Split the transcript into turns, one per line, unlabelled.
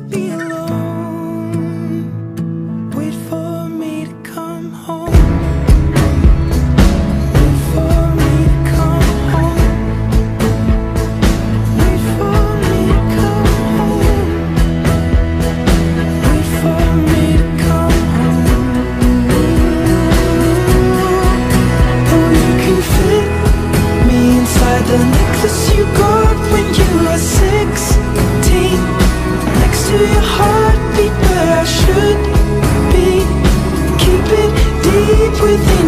be alone. Heartbeat, where I should be. Keep it deep within